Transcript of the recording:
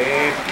Amém.